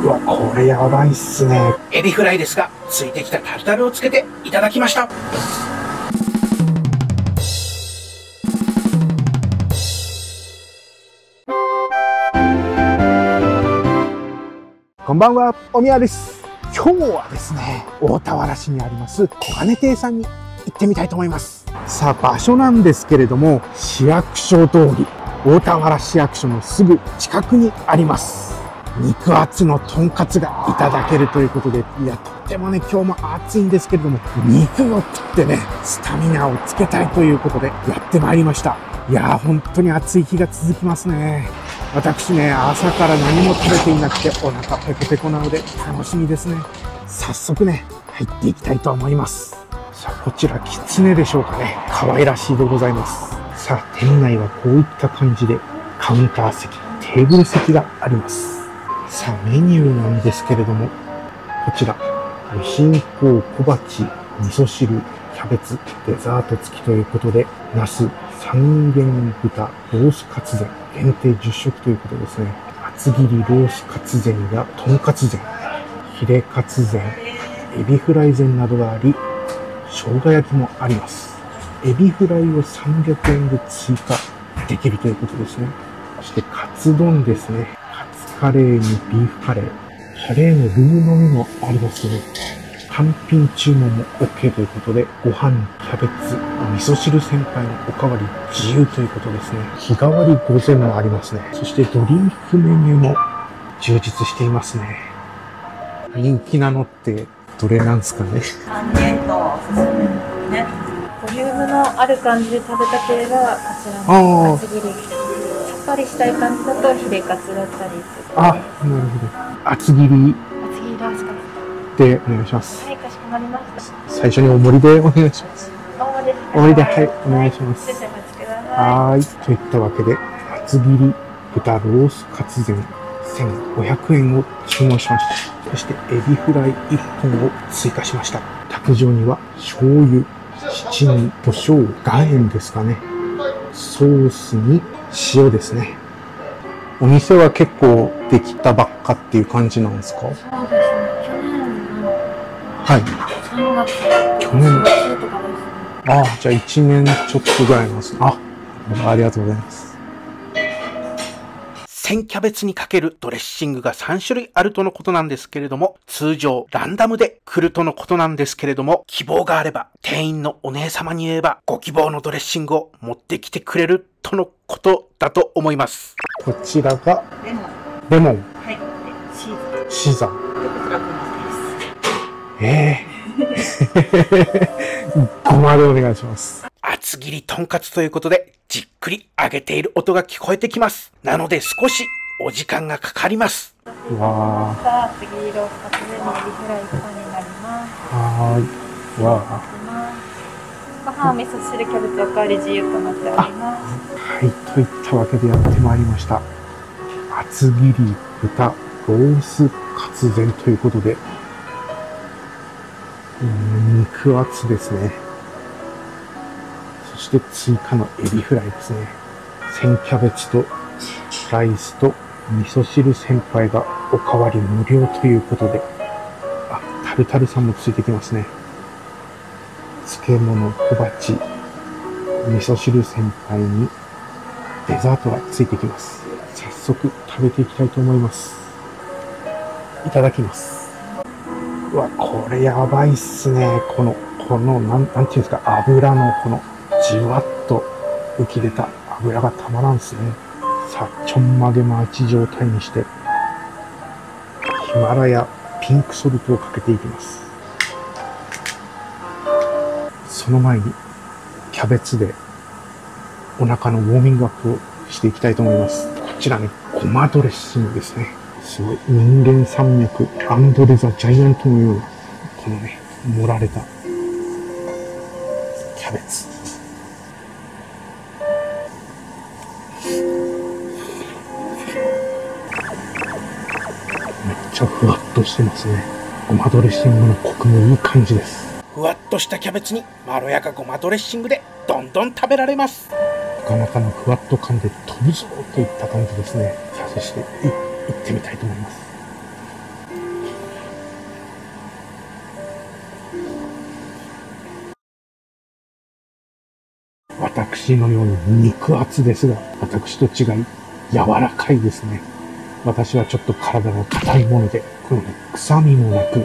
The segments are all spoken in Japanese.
うわ、これやばいっすね。エビフライですが、ついてきたタルタルをつけていただきました。こんばんは、おみやです。今日はですね、大田原市にあります小金亭さんに行ってみたいと思います。さあ、場所なんですけれども、市役所通り、大田原市役所のすぐ近くにあります。肉厚のとんかつがいただけるということで、いや、とってもね、今日も暑いんですけれども、肉を食ってね、スタミナをつけたいということで、やってまいりました。いやー、本当に暑い日が続きますね。私ね、朝から何も食べていなくてお腹ペコペコなので楽しみですね。早速ね、入っていきたいと思います。さあ、こちら、キツネでしょうかね。可愛らしいでございます。さあ、店内はこういった感じで、カウンター席、テーブル席があります。さあ、メニューなんですけれども、こちら、進行小鉢、味噌汁、キャベツ、デザート付きということで、ナス、三元豚、ロースカツ膳、限定10食ということですね。厚切りロースカツ膳やとんかつ膳、ヒレカツ膳、エビフライ膳などがあり、生姜焼きもあります。エビフライを300円で追加できるということですね。そしてカツ丼ですね。カレーにビーフカレー。カレーのルーのみもありますね。単品注文も OK ということで、ご飯、キャベツ、味噌汁先輩のおかわり自由ということですね。日替わり午前もありますね。そしてドリンクメニューも充実していますね。人気なのってどれなんですかね。三元とおすすめですね。ボリュームのある感じで食べたければ、こちらの厚切り。ぱりしたい感じだとヒレカツだったりとか。あ、なるほど。厚切り厚切りラースカでお願いします。はい、かしこまりました。最初にお盛りでお願いします。大盛りです。大盛りではいお願いします。はーい。といったわけで、厚切り豚ロースカツ膳1500円を注文しました。そしてエビフライ1本を追加しました。卓上には醤油、七味、胡椒、岩塩ですかね。ソースに塩ですね。お店は結構できたばっかっていう感じなんですか？そうですね。去年のはい。3月。去年4月とかですね。ああ、じゃあ1年ちょっとぐらいなんですね。あ、ありがとうございます。鮮キャベツにかけるドレッシングが3種類あるとのことなんですけれども、通常ランダムで来るとのことなんですけれども、希望があれば、店員のお姉様に言えば、ご希望のドレッシングを持ってきてくれるとのことだと思います。こちらがレモン。レモン、はい。でチーザー。で、こちら粉です。ええごまでお願いします。厚切りとんかつということで、じっくり揚げている音が聞こえてきます。なので少しお時間がかかります。うわあ、次ロースカツでのエビフライとかになります。はーい。わご飯、味噌汁、キャベツおかわり自由となっております。はい、といったわけでやってまいりました。厚切り豚ロースカツ膳ということで、肉厚ですね。そして追加のエビフライですね。鮮キャベツとライスと味噌汁先輩がおかわり無料ということで、あ、タルタルさんもついてきますね。漬物、小鉢、味噌汁先輩にデザートがついてきます。早速食べていきたいと思います。いただきます。うわ、これやばいっすね。この、この、なん、なんていうんですか、油のこの、じわっと浮き出た油がたまらんっすね。さあ、ちょんまげ待ち状態にして、ヒマラヤピンクソルトをかけていきます。その前に、キャベツでお腹のウォーミングアップをしていきたいと思います。こちらね、ごまドレッシングですね。すごい。人間山脈アンドレザ・ジャイアントのような、このね、盛られたキャベツ。めっちゃふわっとしてますね。ごまドレッシングのコクもいい感じです。ふわっとしたキャベツにまろやかごまドレッシングでどんどん食べられますなかなかのふわっと感で飛ぶぞといった感じですねさあそしてい行ってみたいと思います私のように肉厚ですが、私と違い柔らかいですね。私はちょっと体が硬いもので、この臭みもなく、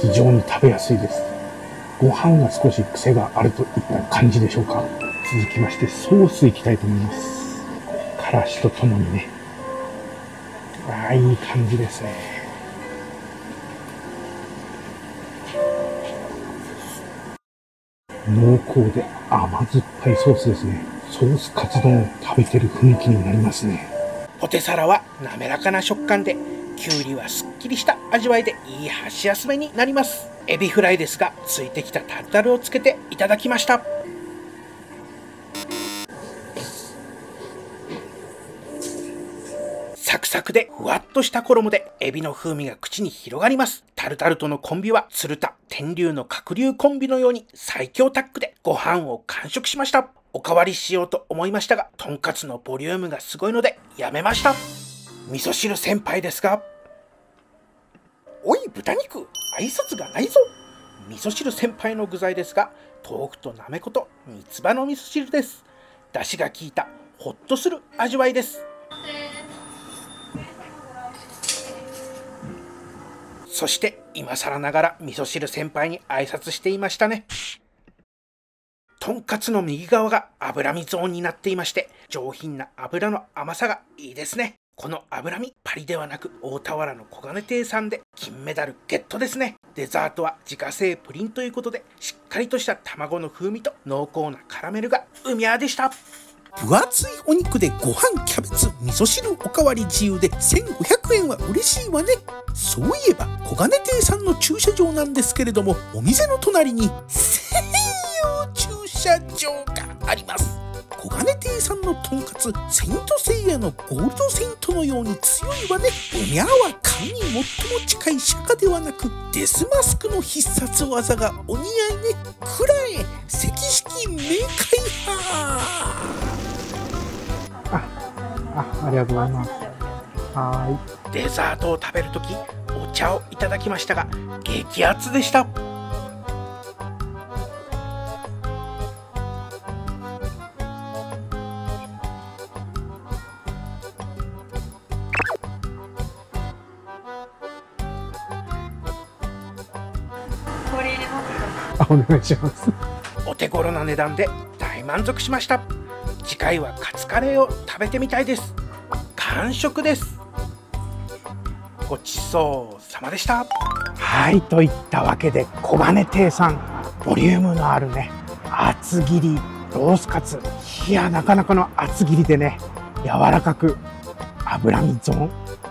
非常に食べやすいです。ご飯が少し癖があるといった感じでしょうか。続きましてソースいきたいと思います。からしとともにね。ああ、いい感じですね。濃厚で甘酸っぱいソースですね。ソースカツ丼を食べてる雰囲気になりますね。ポテサラは滑らかな食感で、きゅうりはすっきりした味わいでいい箸休めになります。エビフライですが、ついてきたタルタルをつけていただきました。サクサクでふわっとした衣でエビの風味が口に広がります。タルタルとのコンビは鶴田、天竜の角竜コンビのように最強タッグでご飯を完食しました。おかわりしようと思いましたが、とんかつのボリュームがすごいのでやめました。味噌汁先輩ですが、おい豚肉、挨拶がないぞ。味噌汁先輩の具材ですが、豆腐となめこと三つ葉の味噌汁です。出汁が効いたホッとする味わいです。そして今更ながら味噌汁先輩に挨拶していましたね。とんかつの右側が脂身ゾーンになっていまして、上品な油の甘さがいいですね。この脂身、パリではなく大田原の小金亭さんで金メダルゲットですね。デザートは自家製プリンということで、しっかりとした卵の風味と濃厚なカラメルがうみゃでした。分厚いお肉でご飯キャベツ味噌汁おかわり自由で1500円は嬉しいわねそういえば小金亭さんの駐車場なんですけれどもお店の隣に専用駐車場があります小金亭さんのとんかつセイントセイヤのゴールドセイントのように強いわねおにゃは勘に最も近い釈迦ではなくデスマスクの必殺技がお似合いねくらえ赤色明快派あありがとうございますはいデザートを食べるときお茶をいただきましたが激アツでした。お願いします。お手頃な値段で大満足しました。次回はカツカレーを食べてみたいです。完食です。ごちそうさまでした。はいといったわけで小金亭さん。ボリュームのあるね。厚切りロースカツ。いやなかなかの厚切りでね。柔らかく脂身ゾーン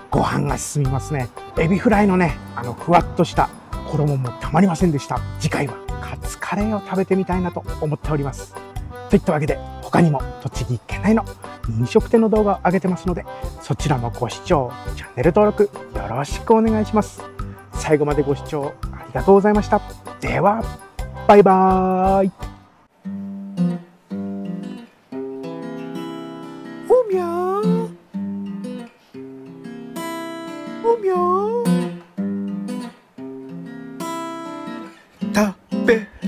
ご飯が進みますね。エビフライのねあのふわっとした衣もたまりませんでした。次回はカツカレーを食べてみたいなと思っております。といったわけで他にも栃木県内の飲食店の動画を上げてますのでそちらもご視聴チャンネル登録よろしくお願いします。最後までご視聴ありがとうございました。ではバイバーイ。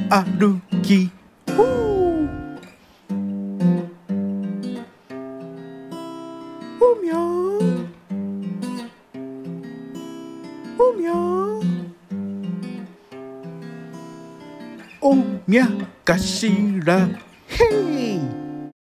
べ歩きおみゃかしらへい